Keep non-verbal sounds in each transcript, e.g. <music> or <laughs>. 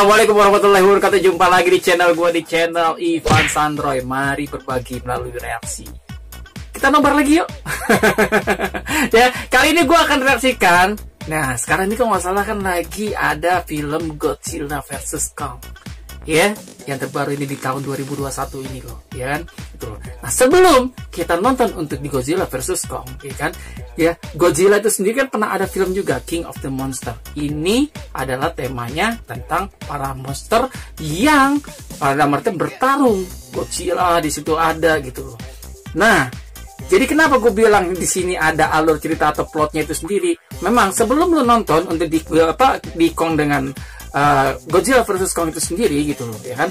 Assalamualaikum warahmatullahi wabarakatuh. Jumpa lagi di channel gue di channel Ivan Sandroy. Mari berbagi melalui reaksi. Kita nobar lagi yuk. <laughs> Ya, kali ini gue akan reaksikan. Nah, sekarang ini kalau nggak salah kan lagi ada film Godzilla vs Kong ya yang terbaru ini di tahun 2021 ini loh ya kan? Itu nah sebelum kita nonton untuk di Godzilla versus Kong ya kan? Ya Godzilla itu sendiri kan pernah ada film juga King of the Monster. Ini adalah temanya tentang para monster yang pada mereka bertarung. Godzilla di situ ada gitu loh. Nah jadi kenapa gue bilang di sini ada alur cerita atau plotnya itu sendiri? Memang sebelum lo nonton untuk di apa di Kong dengan uh, Godzilla versus Kong itu sendiri gitu loh ya kan?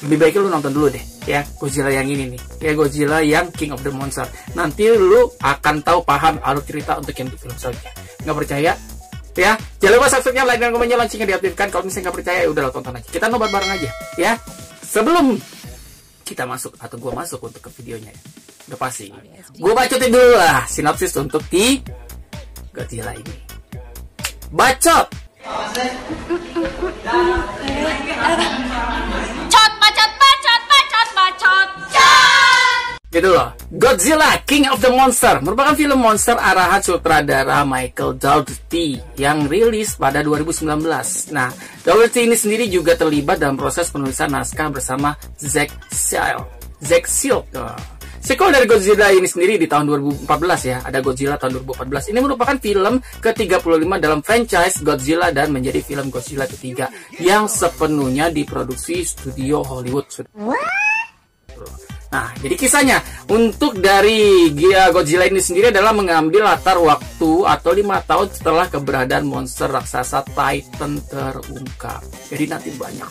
Lebih baik lu nonton dulu deh ya. Godzilla yang ini nih. Ya Godzilla yang King of the Monster. Nanti lu akan tahu paham alur cerita untuk yang di film selanjutnya. Nggak percaya? Ya jangan lupa subscribe like dan komennya loncengnya diaktifkan. Kalau misalnya nggak percaya ya udah lo tonton aja. Kita nobar bareng aja ya. Sebelum kita masuk atau gua masuk untuk ke videonya. Ya udah pasti. Gua bacotin dulu lah sinopsis untuk di Godzilla ini. Bacot Cot, bacot, bacot, bacot, bacot, Gitu loh. Godzilla King of the Monster merupakan film monster arahan sutradara Michael Dougherty yang rilis pada 2019. Nah, Dougherty ini sendiri juga terlibat dalam proses penulisan naskah bersama Zack Seal. Zack Seal. Sequel dari Godzilla ini sendiri di tahun 2014 ya, ada Godzilla tahun 2014. Ini merupakan film ke-35 dalam franchise Godzilla dan menjadi film Godzilla ketiga yang sepenuhnya diproduksi studio Hollywood. Nah, jadi kisahnya untuk dari Godzilla ini sendiri adalah mengambil latar waktu atau lima tahun setelah keberadaan monster raksasa Titan terungkap. Jadi nanti banyak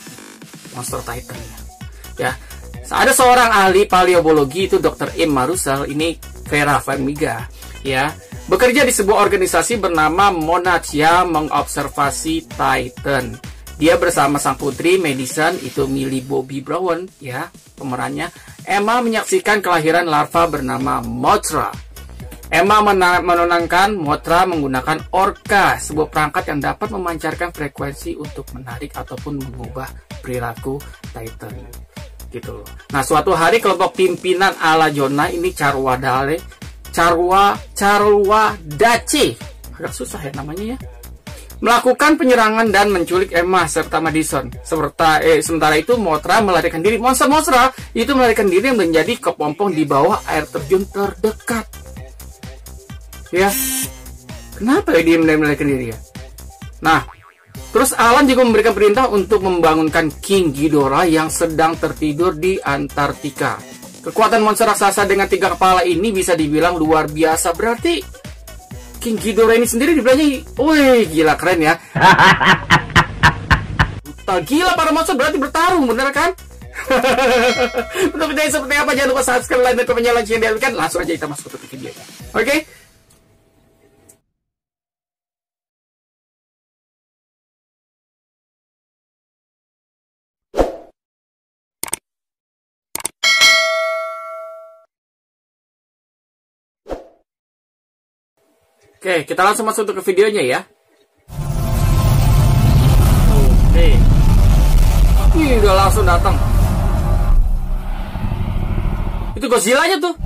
monster Titan ya. Ada seorang ahli paleobiologi itu Dr. Im Marusal, ini Vera Farmiga, ya. Bekerja di sebuah organisasi bernama Monarch yang mengobservasi Titan. Dia bersama sang putri Madison itu Millie Bobby Brown ya pemerannya. Emma menyaksikan kelahiran larva bernama Mothra. Emma menenangkan Mothra menggunakan Orca, sebuah perangkat yang dapat memancarkan frekuensi untuk menarik ataupun mengubah perilaku Titan gitu Nah suatu hari kelompok pimpinan ala Jona ini Carwa Dale, Carwa Carwa Dace, agak susah ya namanya ya, melakukan penyerangan dan menculik Emma serta Madison. Serta eh, sementara itu Motra melarikan diri. Monster-monster itu melarikan diri menjadi kepompong di bawah air terjun terdekat. Ya, kenapa ya dia melarikan diri ya? Nah, Terus Alan juga memberikan perintah untuk membangunkan King Ghidorah yang sedang tertidur di Antartika. Kekuatan monster raksasa dengan tiga kepala ini bisa dibilang luar biasa. Berarti King Ghidorah ini sendiri dibilangnya, wih gila keren ya. gila para monster berarti bertarung, bener kan? <laughs> Untuk video seperti apa jangan lupa subscribe, like, dan komen loncengnya diaktifkan. Langsung aja kita masuk ke videonya. Oke? Oke, kita langsung masuk ke videonya ya. Oke. Wih, udah langsung datang. Itu Godzilla-nya tuh.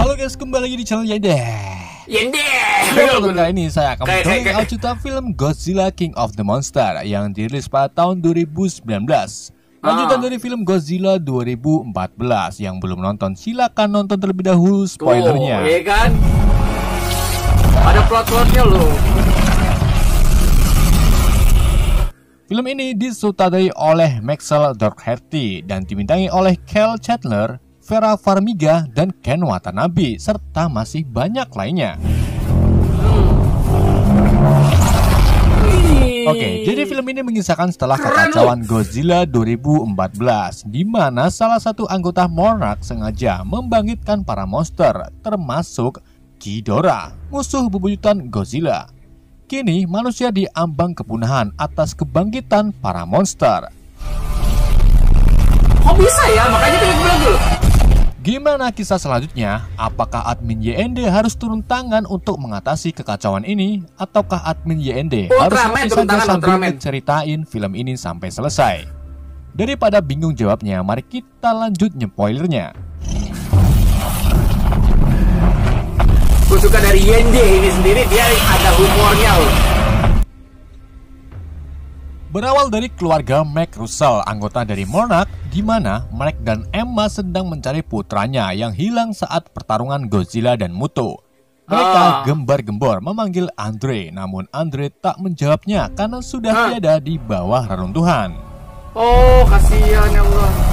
Halo guys, kembali lagi di channel Yende. Yende. Kali ini saya akan mengenai cerita film Godzilla King of the Monster yang dirilis pada tahun 2019. Lanjutan ah. dari film Godzilla 2014 yang belum nonton silakan nonton terlebih dahulu spoilernya. Oh, iya kan? Ada plot-plotnya loh. Film ini disutradai oleh Maxwell Dougherty dan dimintangi oleh Kel Chandler, Vera Farmiga, dan Ken Watanabe, serta masih banyak lainnya. Oke, okay, jadi film ini mengisahkan setelah kekacauan Godzilla 2014, di mana salah satu anggota Monarch sengaja membangkitkan para monster, termasuk Ghidorah, musuh bebuyutan Godzilla. Kini manusia diambang kepunahan atas kebangkitan para monster. Kok bisa ya? Makanya kita bilang dulu. Gimana kisah selanjutnya? Apakah admin YND harus turun tangan untuk mengatasi kekacauan ini? Ataukah admin YND harus Ultraman mati turun saja tangan, sambil Ultraman. ceritain film ini sampai selesai? Daripada bingung jawabnya, mari kita lanjut nyepoilernya. Gue suka dari Yende ini sendiri dia ada humornya loh. Berawal dari keluarga Mac Russell, anggota dari Monarch, di mana Mac dan Emma sedang mencari putranya yang hilang saat pertarungan Godzilla dan Muto. Ah. Mereka gembar-gembor memanggil Andre, namun Andre tak menjawabnya karena sudah Ah. tiada di bawah reruntuhan. Oh, kasihan ya Allah.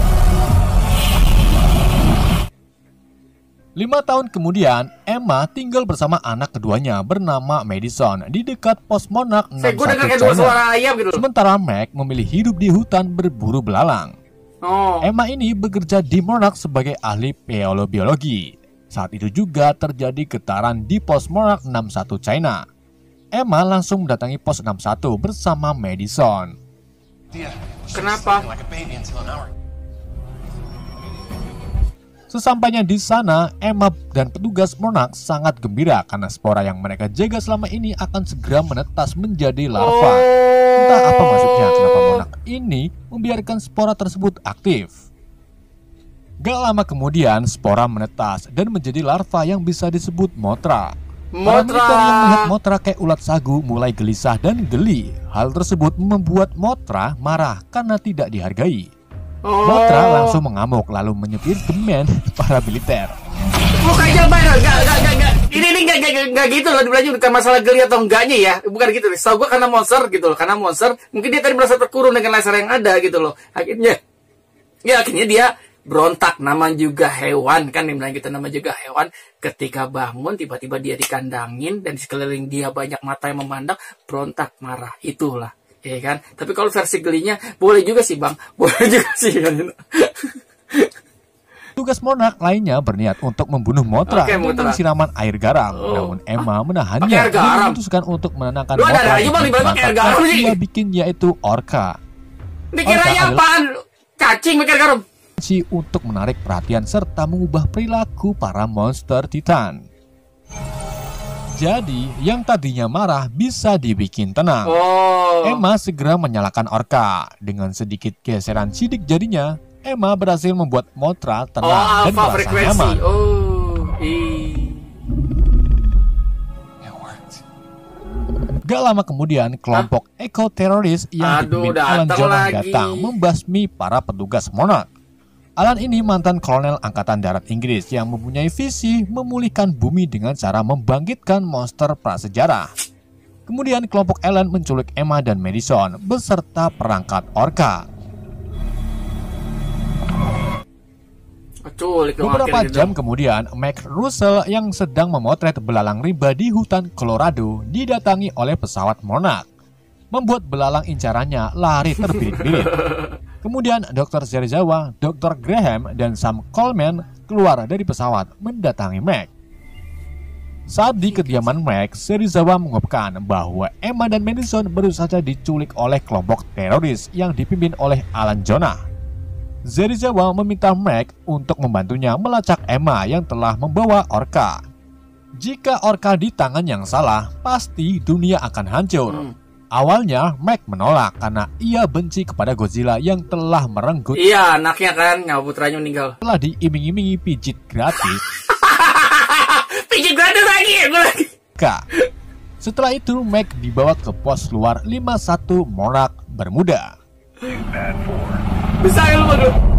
Lima tahun kemudian, Emma tinggal bersama anak keduanya bernama Madison di dekat pos Monarch dengar 61 kayak dua China. suara ayam gitu. Sementara Mac memilih hidup di hutan berburu belalang. Oh. Emma ini bekerja di Monarch sebagai ahli paleobiologi. Saat itu juga terjadi getaran di pos Monarch 61 China. Emma langsung mendatangi pos 61 bersama Madison. Kenapa? Sesampainya di sana, Emma dan petugas Monarch sangat gembira karena spora yang mereka jaga selama ini akan segera menetas menjadi larva. Entah apa maksudnya kenapa Monarch ini membiarkan spora tersebut aktif. Gak lama kemudian, spora menetas dan menjadi larva yang bisa disebut motra. Para Motra. militer yang melihat Motra kayak ulat sagu mulai gelisah dan geli. Hal tersebut membuat Motra marah karena tidak dihargai. Oh. Motra langsung mengamuk lalu menyepir gemen <laughs> para militer. Mukanya banget, enggak, enggak, enggak, enggak. Ini ini enggak, enggak, enggak gitu loh dibilangnya bukan masalah geli atau enggaknya ya. Bukan gitu. Setahu gua karena monster gitu loh. Karena monster, mungkin dia tadi merasa terkurung dengan laser yang ada gitu loh. Akhirnya, ya akhirnya dia berontak. Nama juga hewan kan, dibilang kita nama juga hewan. Ketika bangun, tiba-tiba dia dikandangin dan di sekeliling dia banyak mata yang memandang, berontak, marah. Itulah. Ya kan? Tapi kalau versi gelinya, boleh juga sih bang. <laughs> Boleh juga sih. Tugas Monarch lainnya berniat untuk membunuh Motra Oke, dengan siraman air garam. Oh. Namun Emma menahannya Pakai air dan memutuskan untuk menenangkan Lu Bang, dengan sih. Dia bikin yaitu Orca. Dikiranya Orca apaan? Cacing mikir garam. Si untuk menarik perhatian serta mengubah perilaku para monster Titan. Jadi, yang tadinya marah bisa dibikin tenang. Oh. Emma segera menyalakan Orca. Dengan sedikit geseran sidik jadinya, Emma berhasil membuat Mothra Oh, tenang dan alpha merasa frekuensi. nyaman. Oh. Gak lama kemudian, kelompok eko-teroris yang Aduh, dipimpin Alan datang Jonah lagi. datang membasmi para petugas Monarch. Alan ini mantan kolonel Angkatan Darat Inggris yang mempunyai visi memulihkan bumi dengan cara membangkitkan monster prasejarah. Kemudian kelompok Alan menculik Emma dan Madison beserta perangkat Orca. Beberapa jam kemudian, Mac Russell yang sedang memotret belalang rimba di hutan Colorado didatangi oleh pesawat Monarch. Membuat belalang incarannya lari terbirit-birit. <laughs> Kemudian Dr. Serizawa, Dr. Graham, dan Sam Coleman keluar dari pesawat mendatangi Mac. Saat di kediaman Mac, Serizawa mengungkapkan bahwa Emma dan Madison baru saja diculik oleh kelompok teroris yang dipimpin oleh Alan Jonah. Zerizawa meminta Mac untuk membantunya melacak Emma yang telah membawa Orca. Jika Orca di tangan yang salah, pasti dunia akan hancur. Hmm. Awalnya, Mac menolak karena ia benci kepada Godzilla yang telah merenggut Iya, anaknya kan, nyawa putranya meninggal. telah diiming-imingi pijit gratis <laughs> Pijit gratis lagi, gue lagi. K. Setelah itu, Mac dibawa ke pos luar 51 Monarch Bermuda. Bisa ya lu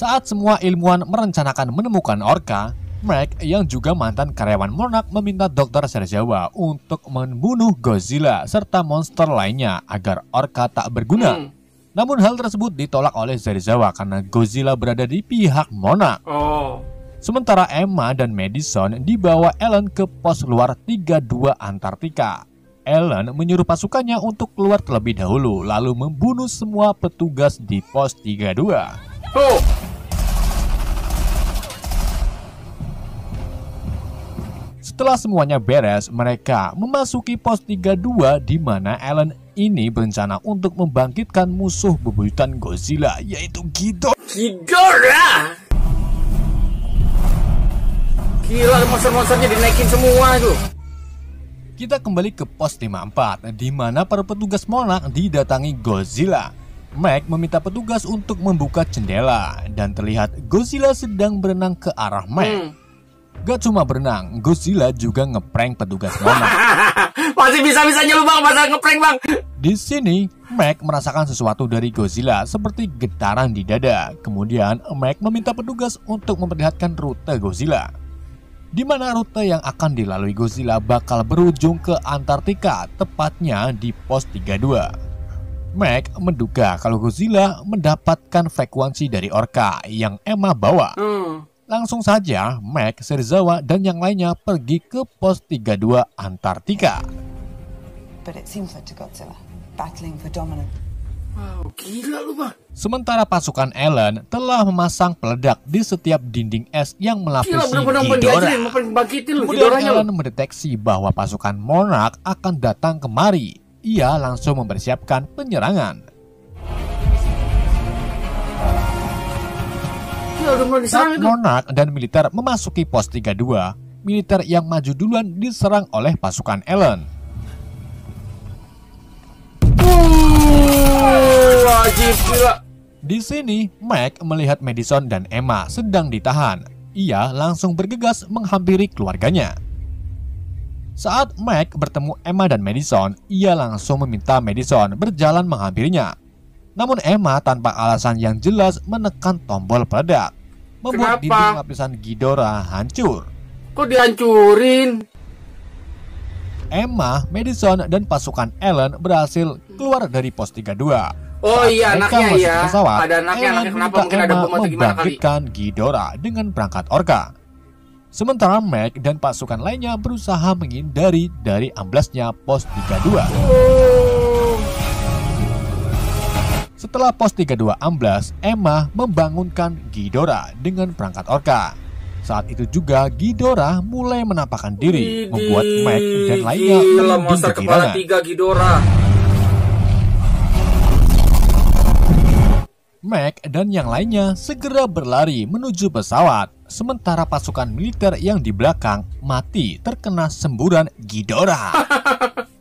Saat semua ilmuwan merencanakan menemukan Orca, Mac yang juga mantan karyawan Monarch meminta Dr. Serjawa untuk membunuh Godzilla serta monster lainnya agar Orca tak berguna. Hmm. Namun hal tersebut ditolak oleh Serizawa karena Godzilla berada di pihak Monarch. Oh. Sementara Emma dan Madison dibawa Ellen ke pos luar 32 Antartika. Ellen menyuruh pasukannya untuk keluar terlebih dahulu lalu membunuh semua petugas di pos 32. Oh. Setelah semuanya beres, mereka memasuki pos 32 di mana Ellen ini berencana untuk membangkitkan musuh bebuyutan Godzilla yaitu Ghidorah. Ghidorah. Gila monster-monsternya dinaikin semua itu. Kita kembali ke pos 54 di mana para petugas Monarch didatangi Godzilla. Mac meminta petugas untuk membuka jendela dan terlihat Godzilla sedang berenang ke arah Mac. Hmm. Gak cuma berenang, Godzilla juga ngeprank petugas Monarch. <laughs> Masih bisa-bisanya lu bang, masa ngeprank bang. Di sini, Mac merasakan sesuatu dari Godzilla seperti getaran di dada. Kemudian, Mac meminta petugas untuk memperlihatkan rute Godzilla. Di mana rute yang akan dilalui Godzilla bakal berujung ke Antartika, tepatnya di pos 32. Mac menduga kalau Godzilla mendapatkan frekuensi dari orka yang Emma bawa. Hmm. Langsung saja, Mac, Serizawa, dan yang lainnya pergi ke pos 32 Antartika. But it seems like to Godzilla, battling for dominance. Wow, gila lu bang. Sementara pasukan Ellen telah memasang peledak di setiap dinding es yang Gila melapisi mau Ghidorah. Kemudian. Ellen mendeteksi bahwa pasukan Monarch akan datang kemari. Ia langsung mempersiapkan penyerangan. Saat. Monarch dan militer memasuki pos 32, militer yang maju duluan diserang oleh pasukan Ellen. Di sini, Mac melihat Madison dan Emma sedang ditahan. Ia langsung bergegas menghampiri keluarganya. Saat Mac bertemu Emma dan Madison, ia langsung meminta Madison berjalan menghampirinya. Namun Emma tanpa alasan yang jelas menekan tombol peledak, membuat Kenapa? dinding lapisan Ghidorah hancur. Kok dihancurin? Emma, Madison, dan pasukan Ellen berhasil keluar dari pos 32. Oh Saat iya anaknya ya. pesawat, Ada anaknya, Ellen anaknya kenapa mungkin ada Emma bom atau gimana kali? Ghidorah dengan perangkat orka. Sementara Mac dan pasukan lainnya berusaha menghindari dari amblasnya pos 32. Oh. Setelah pos 32 amblas, Emma membangunkan Ghidorah dengan perangkat orka. Saat itu juga Ghidorah mulai menampakkan diri, Widih, membuat Mac dan lainnya merinding monster kepala kegirangan. tiga Ghidorah. Mac dan yang lainnya segera berlari menuju pesawat, sementara pasukan militer yang di belakang mati terkena semburan Ghidorah. <laughs>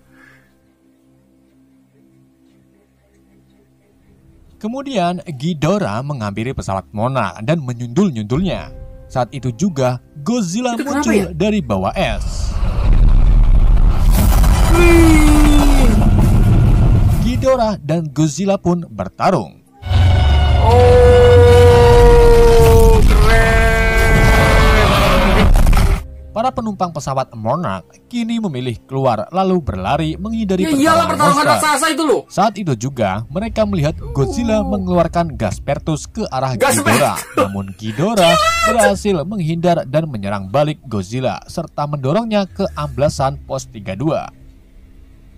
Kemudian Ghidorah menghampiri pesawat Monarch dan menyundul-nyundulnya. Saat itu juga Godzilla Itu muncul ya? dari bawah es. Ghidorah dan Godzilla pun bertarung. Oh, Para penumpang pesawat Monarch kini memilih keluar lalu berlari menghindari Ya iyalah pertarungan raksasa itu loh. Saat itu juga mereka melihat Godzilla mengeluarkan gas pertus ke arah Gas Ghidorah. Namun Ghidorah berhasil menghindar dan menyerang balik Godzilla serta mendorongnya ke amblasan pos 32.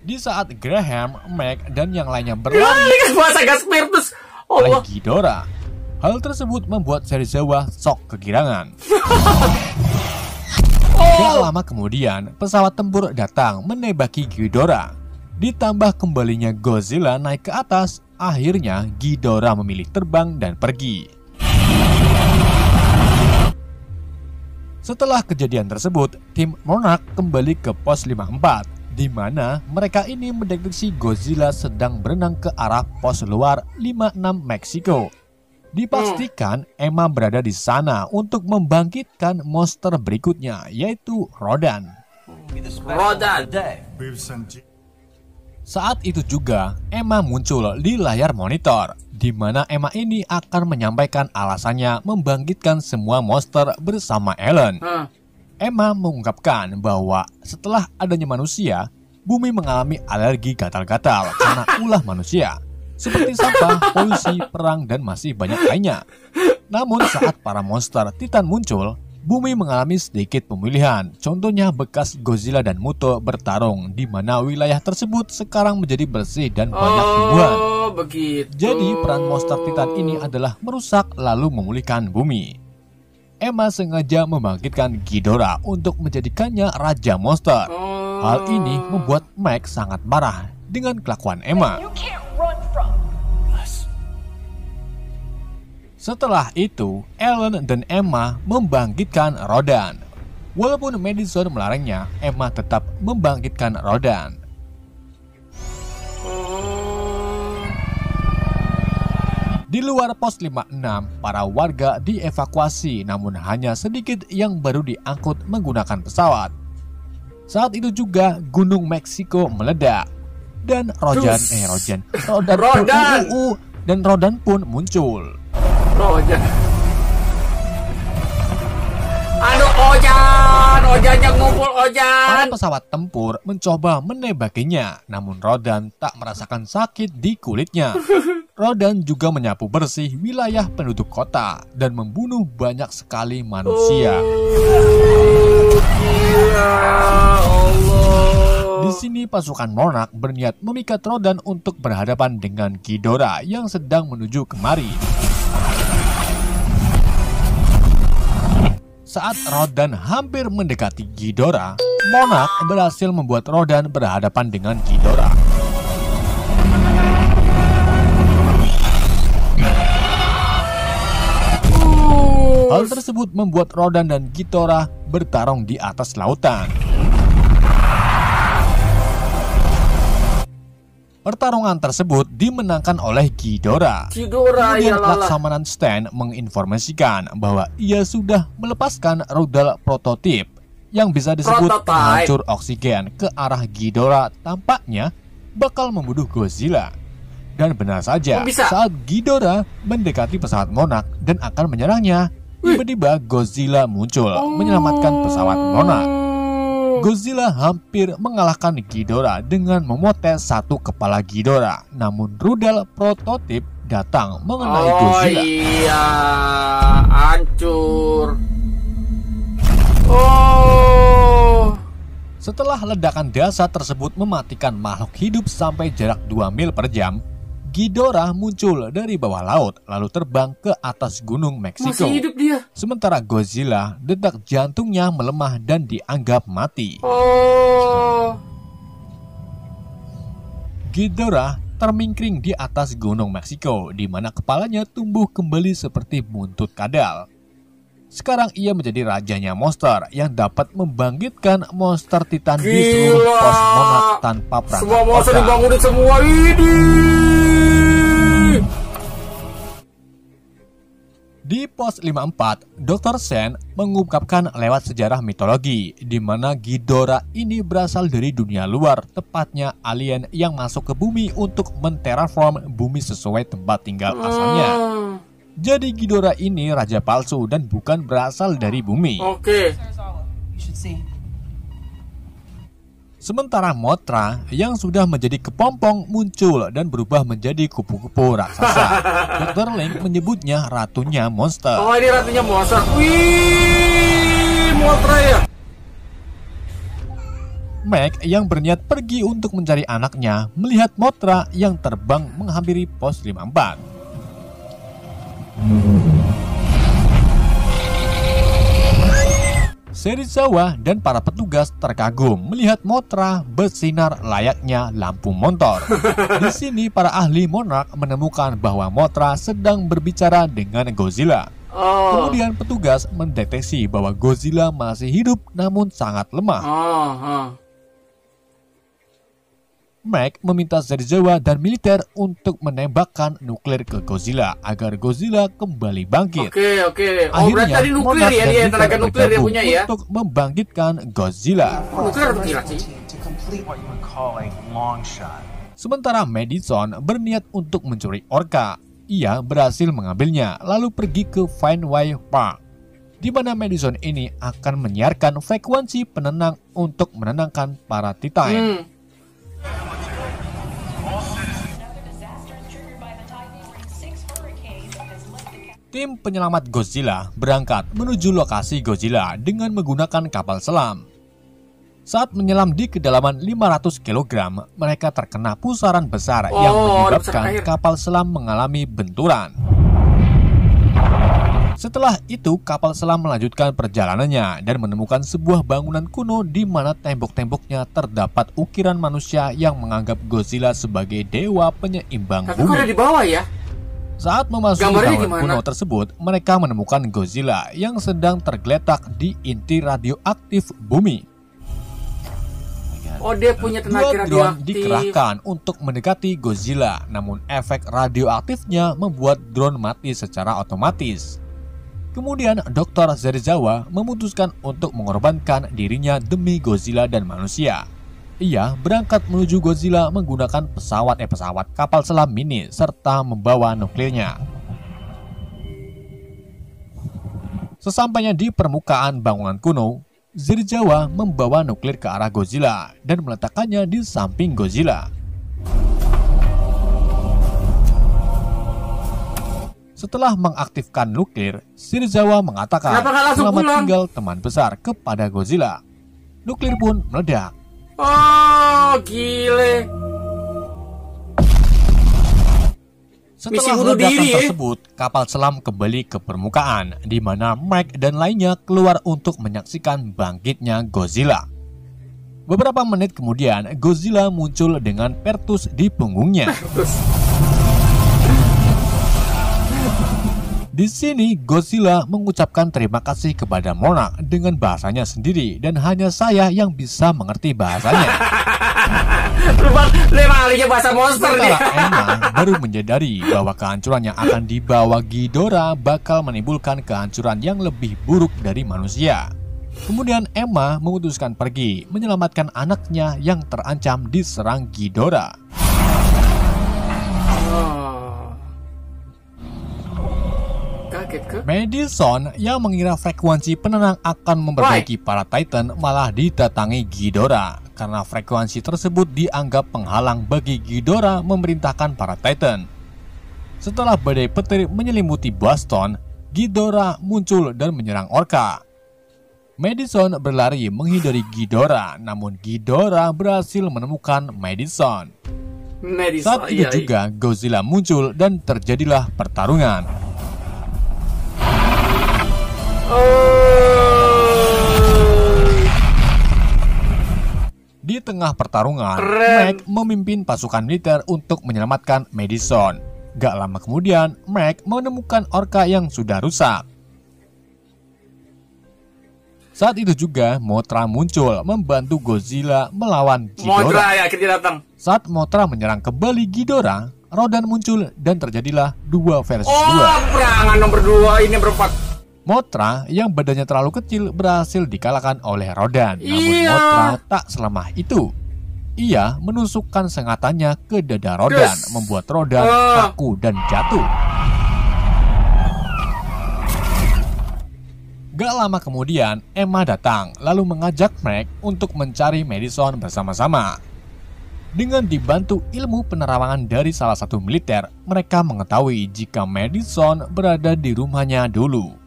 Di saat Graham, Mac, dan yang lainnya berlari kan bahasa gas spiritus. oleh. Ghidorah. Hal tersebut membuat Serizawa sok kegirangan. <laughs> Gak lama kemudian, pesawat tempur datang menembaki Ghidorah. Ditambah kembalinya Godzilla naik ke atas, akhirnya Ghidorah memilih terbang dan pergi. Setelah kejadian tersebut, tim Monarch kembali ke pos 54, di mana mereka ini mendeteksi Godzilla sedang berenang ke arah pos luar 56 Meksiko. Dipastikan Emma berada di sana untuk membangkitkan monster berikutnya, yaitu Rodan. Rodan. Saat itu juga, Emma muncul di layar monitor, di mana Emma ini akan menyampaikan alasannya membangkitkan semua monster bersama Ellen. Emma mengungkapkan bahwa setelah adanya manusia, bumi mengalami alergi gatal-gatal <laughs> karena ulah manusia, seperti sampah, polusi, perang, dan masih banyak lainnya. Namun saat para monster Titan muncul, bumi mengalami sedikit pemilihan. Contohnya bekas Godzilla dan Muto bertarung, di mana wilayah tersebut sekarang menjadi bersih dan banyak tumbuhan. Oh, begitu. Jadi peran monster Titan ini adalah merusak lalu memulihkan bumi. Emma sengaja membangkitkan Ghidorah untuk menjadikannya raja monster. Oh. Hal ini membuat Mike sangat marah. dengan kelakuan Emma. Setelah itu, Ellen dan Emma membangkitkan Rodan. Walaupun Madison melarangnya, Emma tetap membangkitkan Rodan. Di luar pos 56, para warga dievakuasi namun hanya sedikit yang baru diangkut menggunakan pesawat. Saat itu juga Gunung Meksiko meledak dan Rodan Dus. eh Rodan Rodan pun Rodan. uh, uh, dan Rodan pun muncul. Rojan. Aduh, Ojan, Ojan yang ngumpul Para Ojan. pesawat tempur mencoba menembakinya, namun Rodan tak merasakan sakit di kulitnya. <laughs> Rodan juga menyapu bersih wilayah penduduk kota dan membunuh banyak sekali manusia. Gila, Allah. Di sini pasukan Monarch berniat memikat Rodan untuk berhadapan dengan Ghidorah yang sedang menuju kemari. Saat Rodan hampir mendekati Ghidorah, Monarch berhasil membuat Rodan berhadapan dengan Ghidorah. Hal tersebut membuat Rodan dan Ghidorah bertarung di atas lautan. Pertarungan tersebut dimenangkan oleh Ghidorah. Ghidorah Kemudian ya. Laksamana Stan menginformasikan bahwa ia sudah melepaskan rudal prototip yang bisa disebut penghancur oksigen ke arah Ghidorah tampaknya bakal membunuh Godzilla. Dan benar saja, Oh, bisa? saat Ghidorah mendekati pesawat Monarch dan akan menyerangnya, tiba-tiba Godzilla muncul menyelamatkan pesawat Monarch. Godzilla hampir mengalahkan Ghidorah dengan memotret satu kepala Ghidorah. Namun rudal prototip datang mengenai Oh Godzilla. iya, hancur. Oh. Setelah ledakan dasar tersebut mematikan makhluk hidup sampai jarak 2 mil per jam, Ghidorah muncul dari bawah laut lalu terbang ke atas gunung Meksiko. Masih hidup dia. Sementara Godzilla, detak jantungnya melemah dan dianggap mati. Oh. Ghidorah termingkring di atas gunung Meksiko, di mana kepalanya tumbuh kembali seperti buntut kadal. Sekarang ia menjadi rajanya monster yang dapat membangkitkan monster titan di seluruh Gila. pos tanpa perangkat Semua monster dibangunin semua ini. Di pos 54, Dr. Sen mengungkapkan lewat sejarah mitologi di mana Ghidorah ini berasal dari dunia luar, tepatnya alien yang masuk ke bumi untuk menterraform bumi sesuai tempat tinggal asalnya. Hmm, Jadi Ghidorah ini raja palsu dan bukan berasal dari bumi. Oke. See. Sementara Mothra yang sudah menjadi kepompong muncul dan berubah menjadi kupu-kupu raksasa. <laughs> Dr. Link menyebutnya ratunya monster. Oh ini ratunya monster. Wih, Mothra ya. Meg yang berniat pergi untuk mencari anaknya melihat Mothra yang terbang menghampiri pos 54. Serizawa dan para petugas terkagum melihat Mothra bersinar layaknya lampu motor. Di sini para ahli Monarch menemukan bahwa Mothra sedang berbicara dengan Godzilla. Oh. Kemudian petugas mendeteksi bahwa Godzilla masih hidup namun sangat lemah. Oh, oh. Meg meminta Serizawa dan militer untuk menembakkan nuklir ke Godzilla agar Godzilla kembali bangkit. Oke, oke. Oh, berarti tadi nuklir Monarch ya dia tenaga nuklir dia punya ya. Untuk membangkitkan Godzilla. Nuklir gila sih? Sementara Madison berniat untuk mencuri orka. Ia berhasil mengambilnya lalu pergi ke Fenway Park. Di mana Madison ini akan menyiarkan frekuensi penenang untuk menenangkan para Titan. Hmm. Tim penyelamat Godzilla berangkat menuju lokasi Godzilla dengan menggunakan kapal selam. Saat menyelam di kedalaman 500 kg, mereka terkena pusaran besar yang Oh, menyebabkan kapal selam mengalami benturan. Setelah itu, kapal selam melanjutkan perjalanannya dan menemukan sebuah bangunan kuno di mana tembok-temboknya terdapat ukiran manusia yang menganggap Godzilla sebagai dewa penyeimbang Tapi bumi. di bawah ya? Saat memasuki Gambarnya bangunan gimana? kuno tersebut, mereka menemukan Godzilla yang sedang tergeletak di inti radioaktif bumi. Oh dia punya Dua tenaga drone radioaktif. dikerahkan untuk mendekati Godzilla, namun efek radioaktifnya membuat drone mati secara otomatis. Kemudian Dr. Zerizawa memutuskan untuk mengorbankan dirinya demi Godzilla dan manusia. Ia berangkat menuju Godzilla menggunakan pesawat eh pesawat kapal selam mini serta membawa nuklirnya. Sesampainya di permukaan bangunan kuno, Zerizawa membawa nuklir ke arah Godzilla dan meletakkannya di samping Godzilla. Setelah mengaktifkan nuklir, Zerizawa mengatakan selamat pulang?" tinggal teman besar kepada Godzilla. Nuklir pun meledak. Oh gile. Setelah ledakan diri, ya? tersebut, kapal selam kembali ke permukaan, di mana Mike dan lainnya keluar untuk menyaksikan bangkitnya Godzilla. Beberapa menit kemudian, Godzilla muncul dengan Pertus di punggungnya. Terus Di sini, Godzilla mengucapkan terima kasih kepada Monarch dengan bahasanya sendiri dan hanya saya yang bisa mengerti bahasanya. <laughs> lima kalinya bahasa monster. Sementara Emma baru menyadari bahwa kehancuran yang akan dibawa Ghidorah bakal menimbulkan kehancuran yang lebih buruk dari manusia. Kemudian Emma memutuskan pergi menyelamatkan anaknya yang terancam diserang Ghidorah. Oh. Ke? Madison yang mengira frekuensi penenang akan memperbaiki para Titan malah didatangi Ghidorah karena frekuensi tersebut dianggap penghalang bagi Ghidorah memerintahkan para Titan. Setelah badai petir menyelimuti Boston, Ghidorah muncul dan menyerang Orca. Madison berlari menghindari Ghidorah, namun Ghidorah berhasil menemukan Madison. Saat itu iya, iya. juga Godzilla muncul dan terjadilah pertarungan. Oh. Di tengah pertarungan. Mac memimpin pasukan militer untuk menyelamatkan Madison. Gak lama kemudian, Mac menemukan orka yang sudah rusak. Saat itu juga, Mothra muncul membantu Godzilla melawan Ghidorah. ya akhirnya datang. Saat Mothra menyerang kembali Ghidorah, Rodan muncul dan terjadilah dua versus Oh, dua. perangan nomor dua ini berempat. Mothra yang badannya terlalu kecil berhasil dikalahkan oleh Rodan. Namun Iya. Mothra tak selemah itu. Ia menusukkan sengatannya ke dada Rodan, Yes. membuat Rodan Ah. kaku dan jatuh. Gak lama kemudian, Emma datang lalu mengajak Mac untuk mencari Madison bersama-sama. Dengan dibantu ilmu penerawangan dari salah satu militer, mereka mengetahui jika Madison berada di rumahnya dulu.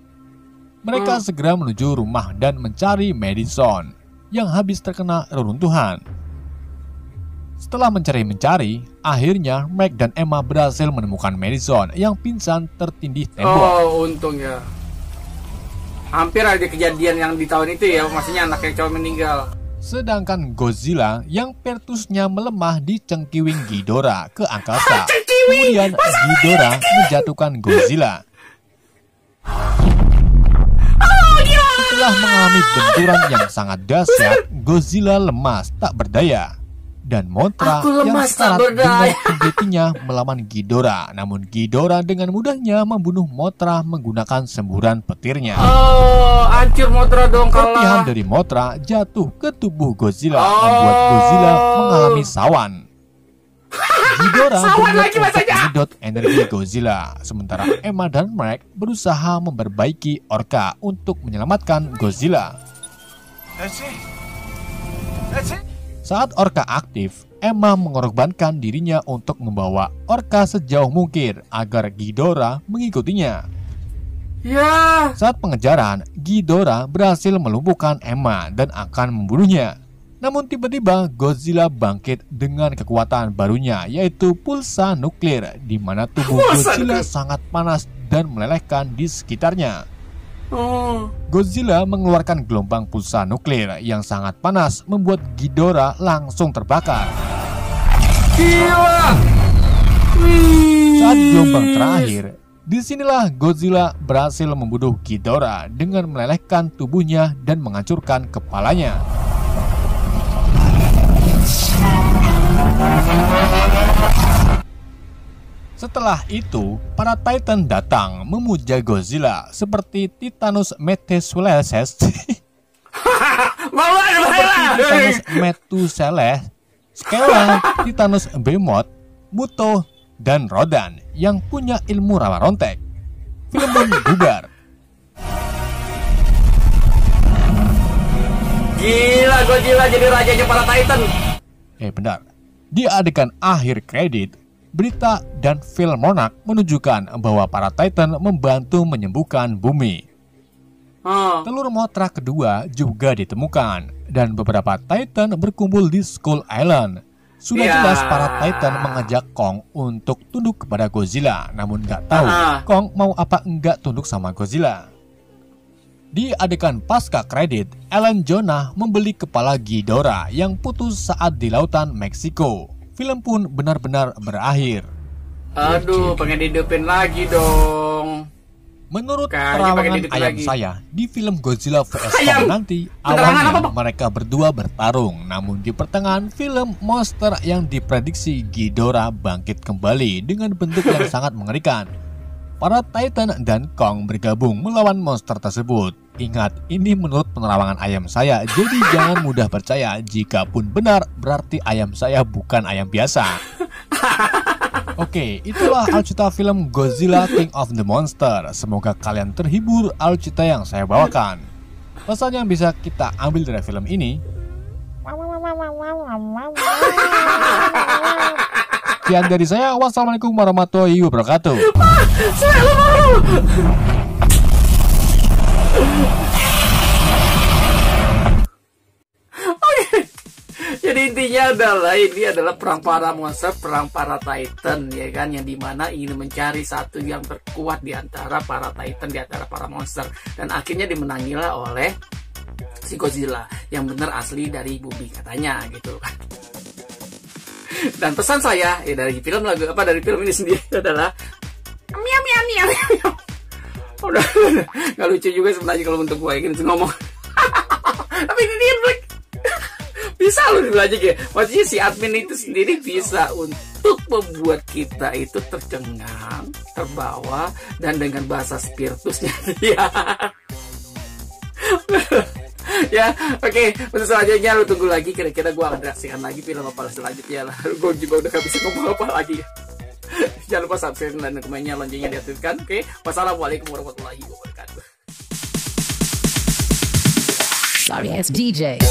Mereka segera menuju rumah dan mencari Madison yang habis terkena reruntuhan. Setelah mencari-mencari, akhirnya Mac dan Emma berhasil menemukan Madison yang pingsan tertindih tembok. Oh, untung ya. Hampir ada kejadian yang di tahun itu ya, maksudnya anak yang cowok meninggal. Sedangkan Godzilla yang pertusnya melemah di cengkiwing Ghidorah ke angkasa. Kemudian Ghidorah menjatuhkan Godzilla. Setelah mengalami benturan yang sangat dahsyat, Godzilla lemas tak berdaya. Dan Mothra yang syarat dengan kejutinya melawan Ghidorah. Namun Ghidorah dengan mudahnya membunuh Mothra menggunakan semburan petirnya. Oh, hancur Modra dong Serpihan kalah. dari Mothra jatuh ke tubuh Godzilla Oh. membuat Godzilla mengalami sawan. Ghidorah berniat untuk menyedot energi Godzilla, sementara Emma dan Mike berusaha memperbaiki Orca untuk menyelamatkan Godzilla. That's it. That's it. Saat Orca aktif, Emma mengorbankan dirinya untuk membawa Orca sejauh mungkin agar Ghidorah mengikutinya. Ya, Saat pengejaran, Ghidorah berhasil melumpuhkan Emma dan akan membunuhnya. Namun tiba-tiba Godzilla bangkit dengan kekuatan barunya yaitu pulsa nuklir di mana tubuh Godzilla nuklir. sangat panas dan melelehkan di sekitarnya. Oh. Godzilla mengeluarkan gelombang pulsa nuklir yang sangat panas membuat Ghidorah langsung terbakar. Gila. Saat gelombang terakhir, di sinilah Godzilla berhasil membunuh Ghidorah dengan melelehkan tubuhnya dan menghancurkan kepalanya. Setelah itu, para Titan datang memuja Godzilla seperti Titanus <laughs> Mau ada Titanus Methuselah, Skela, Titanus Behemoth, Muto, dan Rodan yang punya ilmu rawa rontek. Film pun bubar. Gila Godzilla jadi rajanya para Titan. Eh benar, di adegan akhir kredit, berita dan film Monarch menunjukkan bahwa para Titan membantu menyembuhkan bumi. Oh. Telur Mothra kedua juga ditemukan dan beberapa Titan berkumpul di Skull Island. Sudah Ya. jelas para Titan mengajak Kong untuk tunduk kepada Godzilla, namun nggak tahu Ah. Kong mau apa enggak tunduk sama Godzilla. Di adegan pasca kredit, Ellen Jonah membeli kepala Ghidorah yang putus saat di lautan Meksiko. Film pun benar-benar berakhir. Aduh, pengen dihidupin lagi dong. Menurut Kayaknya terawangan didit ayam lagi. saya, di film Godzilla vs? Kong nanti, awalnya mereka berdua bertarung. Namun di pertengahan film, monster yang diprediksi Ghidorah bangkit kembali dengan bentuk yang sangat mengerikan. Para Titan dan Kong bergabung melawan monster tersebut. Ingat, ini menurut penerawangan ayam saya, jadi <laughs> jangan mudah percaya. Jika pun benar, berarti ayam saya bukan ayam biasa. <laughs> Oke, itulah alcita film Godzilla King of the Monster. Semoga kalian terhibur alcita yang saya bawakan. Pesan yang bisa kita ambil dari film ini, <laughs> sekian dari saya. Wassalamualaikum warahmatullahi wabarakatuh. Jadi intinya adalah ini adalah perang para monster, perang para titan ya kan yang di mana ingin mencari satu yang terkuat di antara para titan di antara para monster dan akhirnya dimenangilah oleh si Godzilla yang benar asli dari bumi katanya gitu kan. Dan pesan saya ya dari film lagu apa dari film ini sendiri <laughs> adalah miau miau miau. <laughs> Udah <laughs> nggak lucu juga sebenarnya kalau untuk gue gini ngomong. Tapi ini dia Black bisa loh belajar kayak maksudnya si admin itu sendiri bisa untuk membuat kita itu tercengang terbawa dan dengan bahasa spiritusnya dia ya oke. Okay. untuk selanjutnya lu tunggu lagi. Kira-kira gue akan reaksikan lagi film apa selanjutnya. Lah <laughs> gue juga udah gak bisa ngomong apa lagi. <laughs> Jangan lupa subscribe dan komennya loncengnya diaktifkan oke? Okay? wassalamualaikum warahmatullahi wabarakatuh. Sorry as DJ